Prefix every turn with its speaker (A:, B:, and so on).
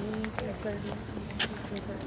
A: Sim, essa-